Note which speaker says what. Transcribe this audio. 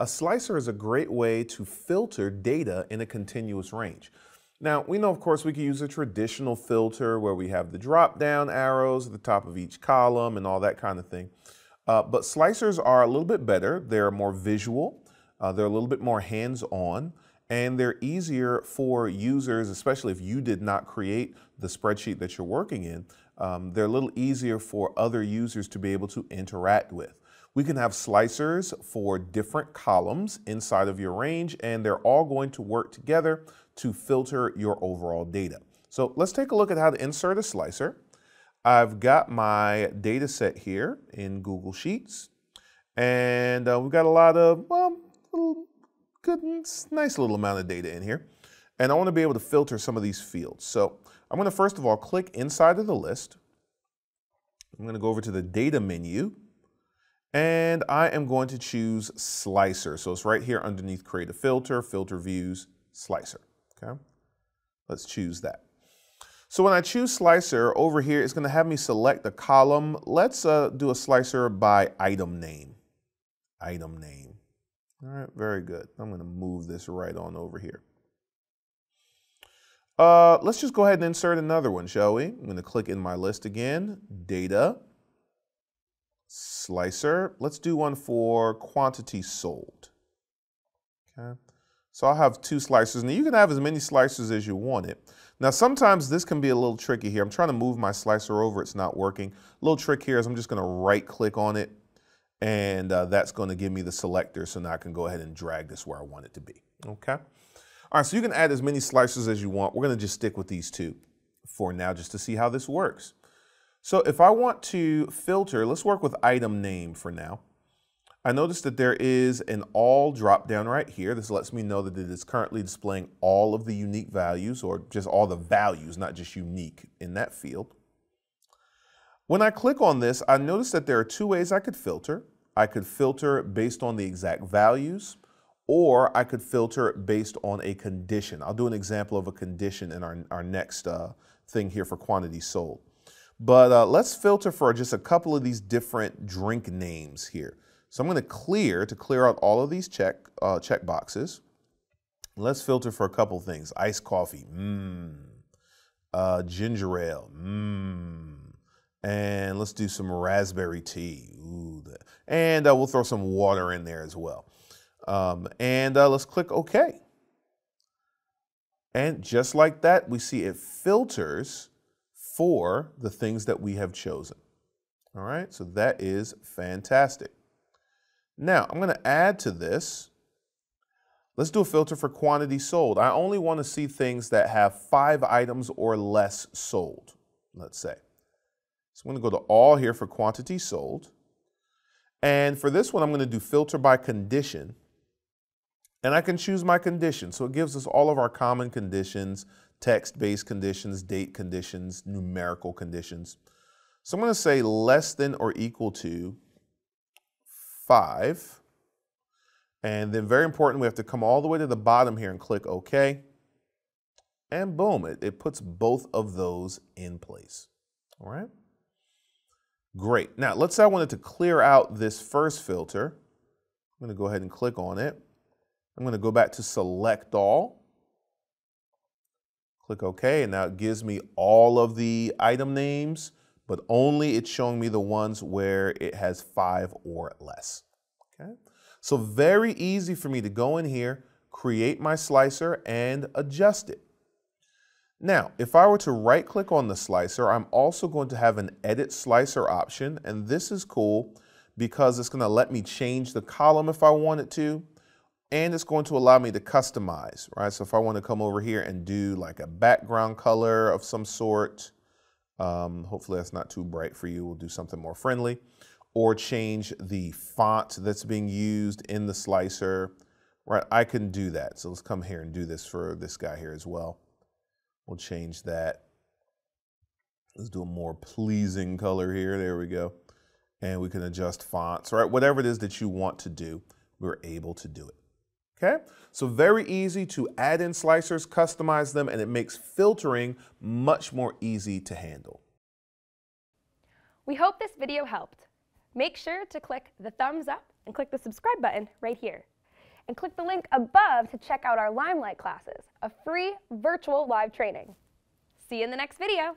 Speaker 1: A slicer is a great way to filter data in a continuous range. Now, we know, of course, we can use a traditional filter where we have the drop down arrows at the top of each column and all that kind of thing. Uh, but slicers are a little bit better. They're more visual, uh, they're a little bit more hands on, and they're easier for users, especially if you did not create the spreadsheet that you're working in. Um, they're a little easier for other users to be able to interact with. We can have slicers for different columns inside of your range, and they're all going to work together to filter your overall data. So let's take a look at how to insert a slicer. I've got my data set here in Google Sheets, and uh, we've got a lot of, well, good, nice little amount of data in here. And I want to be able to filter some of these fields. So I'm going to first of all click inside of the list. I'm going to go over to the data menu and I am going to choose slicer. So it's right here underneath create a filter, filter views, slicer. Okay, let's choose that. So when I choose slicer over here, it's going to have me select a column. Let's uh, do a slicer by item name. Item name. All right, very good. I'm going to move this right on over here. Uh, let's just go ahead and insert another one, shall we? I'm to click in my list again, data, slicer. Let's do one for quantity sold. Okay. So I'll have two slicers. and you can have as many slicers as you want it. Now sometimes this can be a little tricky here. I'm trying to move my slicer over, it's not working. A little trick here is I'm just gonna right click on it and uh, that's gonna give me the selector so now I can go ahead and drag this where I want it to be, okay? All right, so you can add as many slicers as you want. We're gonna just stick with these two for now just to see how this works. So if I want to filter, let's work with item name for now. I notice that there is an all drop down right here. This lets me know that it is currently displaying all of the unique values or just all the values, not just unique in that field. When I click on this, I notice that there are two ways I could filter. I could filter based on the exact values, or I could filter based on a condition. I'll do an example of a condition in our, our next uh, thing here for quantity sold. But uh, let's filter for just a couple of these different drink names here. So I'm going to clear to clear out all of these check, uh, check boxes. Let's filter for a couple things. Iced coffee, mmm. Uh, ginger ale, mmm. And let's do some raspberry tea. Ooh, and uh, we'll throw some water in there as well. Um, and uh, let's click OK. And just like that, we see it filters for the things that we have chosen. All right, so that is fantastic. Now, I'm going to add to this. Let's do a filter for quantity sold. I only want to see things that have five items or less sold, let's say. So I'm going to go to all here for quantity sold. And for this one, I'm going to do filter by condition. And I can choose my condition. So it gives us all of our common conditions, text-based conditions, date conditions, numerical conditions. So I'm going to say less than or equal to 5. And then very important, we have to come all the way to the bottom here and click OK. And boom, it, it puts both of those in place. All right. Great. Now, let's say I wanted to clear out this first filter. I'm going to go ahead and click on it. I'm going to go back to select all. Click OK, and now it gives me all of the item names but only it's showing me the ones where it has five or less. Okay, so very easy for me to go in here, create my slicer and adjust it. Now, if I were to right click on the slicer, I'm also going to have an edit slicer option. And this is cool because it's going to let me change the column if I wanted to. And it's going to allow me to customize, right? So if I want to come over here and do like a background color of some sort, um, hopefully that's not too bright for you. We'll do something more friendly. Or change the font that's being used in the slicer. Right, I can do that. So let's come here and do this for this guy here as well. We'll change that. Let's do a more pleasing color here. There we go. And we can adjust fonts, right? Whatever it is that you want to do, we're able to do it. Okay, so very easy to add in slicers, customize them, and it makes filtering much more easy to handle.
Speaker 2: We hope this video helped. Make sure to click the thumbs up and click the subscribe button right here. and click the link above to check out our Limelight classes, a free virtual live training. See you in the next video.